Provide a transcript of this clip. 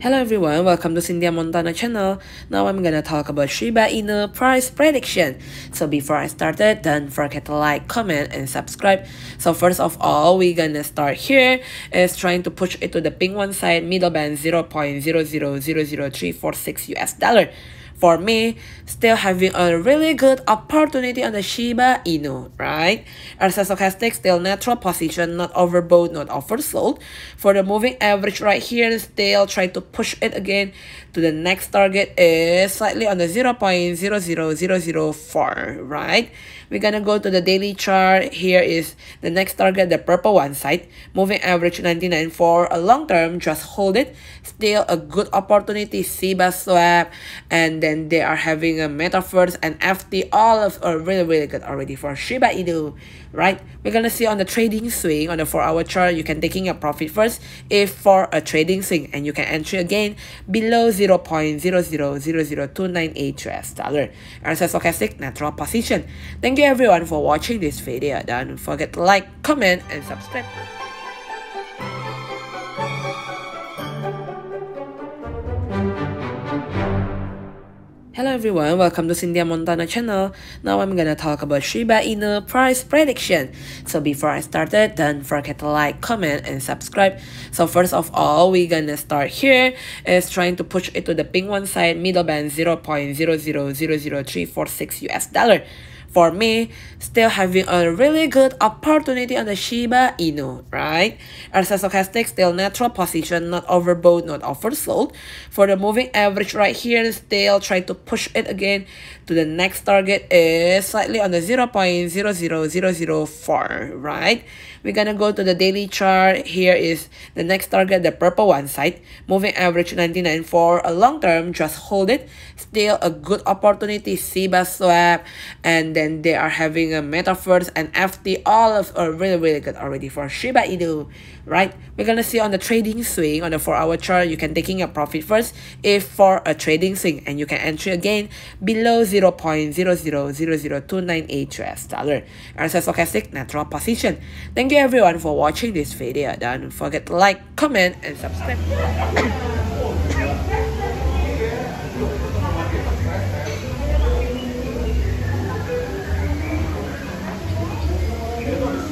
Hello everyone, welcome to Cynthia Montana channel. Now I'm gonna talk about Shiba Inu price prediction. So before I started, don't forget to like, comment, and subscribe. So first of all, we're gonna start here is trying to push it to the pink one side middle band 0.0000346 US dollar for me, still having a really good opportunity on the Shiba Inu, right? RSI stochastic still natural position, not overbought, not oversold. For the moving average right here, still try to push it again to the next target is slightly on the 0 0.00004, right? We're gonna go to the daily chart. Here is the next target, the purple one side. Moving average 99 for a long term, just hold it. Still a good opportunity, ShibaSwap, and then they are having a Metaverse and FT. All of are really, really good already for Shiba Inu, right? We're gonna see on the trading swing on the 4 hour chart, you can taking a profit first if for a trading swing and you can entry again below 0 0.0000298 US dollar. And stochastic natural position. Thank you everyone for watching this video. Don't forget to like, comment, and subscribe. Hello everyone, welcome to Cynthia Montana channel. Now I'm gonna talk about Shiba Inu price prediction. So before I started, don't forget to like, comment, and subscribe. So first of all, we're gonna start here is trying to push it to the pink one side middle band 0.0000346 US dollar for me, still having a really good opportunity on the Shiba Inu, right? RSI stochastic still natural position, not overbought, not oversold. For the moving average right here, still try to push it again to the next target is slightly on the 0 0.00004, right? We're gonna go to the daily chart. Here is the next target, the purple one side. Moving average 99 for a long term, just hold it. Still a good opportunity, ShibaSwap, and then they are having a Metaverse and FT. All of are really, really good already for Shiba Inu, right? We're gonna see on the trading swing on the 4 hour chart, you can taking a profit first if for a trading swing and you can entry again below 0 0.0000298 US dollar. RSI stochastic natural position. Thank you everyone for watching this video. Don't forget to like, comment, and subscribe.